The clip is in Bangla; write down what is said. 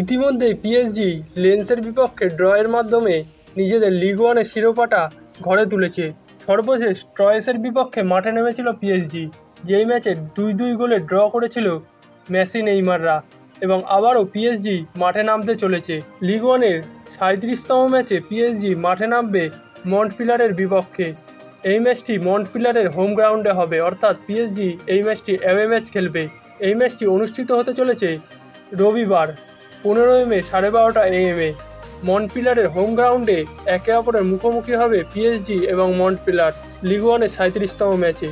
ইতিমধ্যেই পিএসজি লেন্সের বিপক্ষে ড্রয়ের মাধ্যমে নিজেদের লিগ ওয়ানের শিরোপাটা ঘরে তুলেছে। সর্বশেষ ট্রয়েসের বিপক্ষে মাঠে নেমেছিল পিএসজি যেই ম্যাচে দুই দুই গোলে ড্র করেছিল মেসি নেইমাররা এবং আবারও পিএসজি মাঠে নামতে চলেছে। লিগ ওয়ানের সাঁত্রিশতম ম্যাচে পিএসজি মাঠে নামবে মন্টপিলারের বিপক্ষে। এই ম্যাচটি মন্টপিলারের হোম গ্রাউন্ডে হবে, অর্থাৎ পিএসজি এই ম্যাচটি অ্যাওয়ে ম্যাচ খেলবে। এই ম্যাচটি অনুষ্ঠিত হতে চলেছে রবিবার। পনেরোই মে সাড়ে বারোটা এএমএ মন্টপিলারের হোম গ্রাউন্ডে একে অপরের মুখোমুখি হবে পিএসজি এবং মন্টপিলার লিগ ওয়ানের সাঁত্রিশতম ম্যাচে